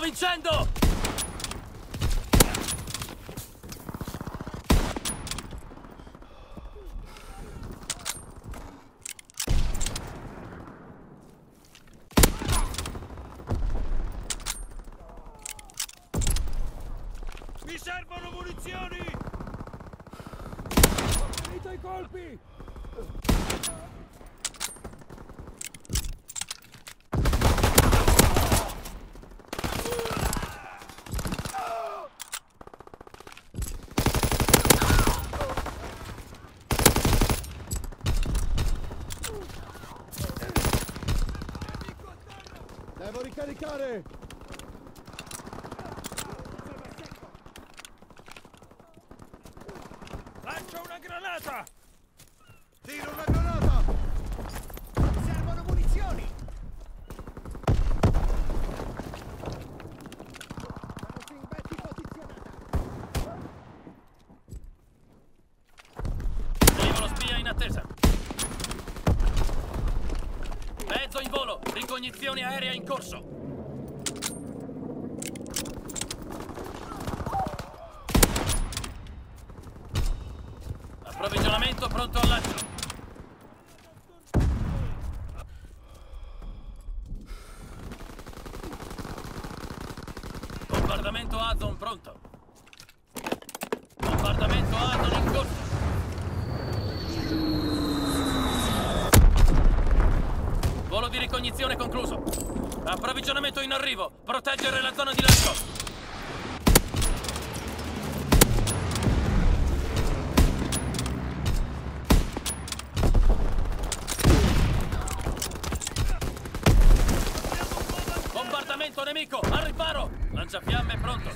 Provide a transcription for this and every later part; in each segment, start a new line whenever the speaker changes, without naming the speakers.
vincendo!
Mi servono munizioni!
Ho finito i colpi! Ricaricare!
Lancio una granata!
Tiro una granata!
Servono munizioni!
Posizionata!
Velivolo spia in attesa. Mezzo in volo, ricognizione aerea in corso. Approvvigionamento pronto al lancio. Bombardamento Azon pronto. Bombardamento Azon in corso. Volo di ricognizione concluso. Approvvigionamento in arrivo. Proteggere la zona di lancio. Nemico. Al riparo. Lanciafiamme pronto.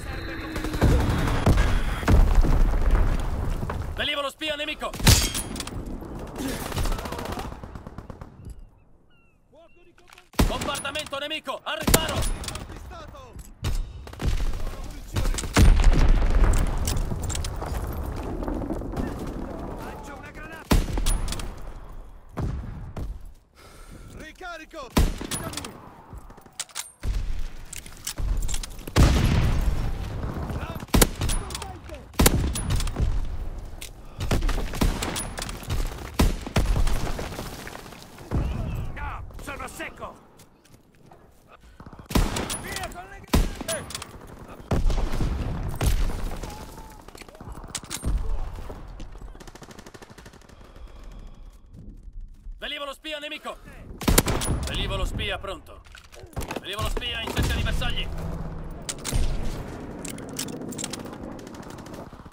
Velivolo spia nemico. Bombardamento nemico. Al riparo.
Avvistato!
Lancio una granata!
Ricarico!
Velivolo spia nemico. Velivolo spia pronto. Velivolo spia in cerca di bersagli.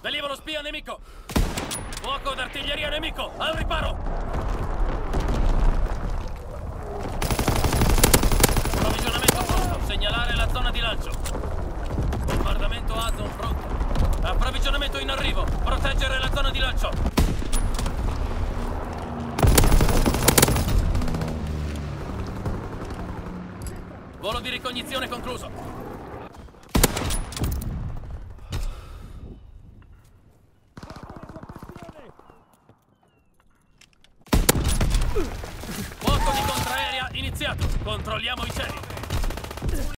Velivolo spia nemico. Fuoco d'artiglieria nemico. Al riparo. Approvvigionamento pronto. Segnalare la zona di lancio. Bombardamento Azon pronto. Approvvigionamento in arrivo. Proteggere la zona di lancio. Volo di ricognizione concluso. Fuoco di contraerea iniziato. Controlliamo i cieli.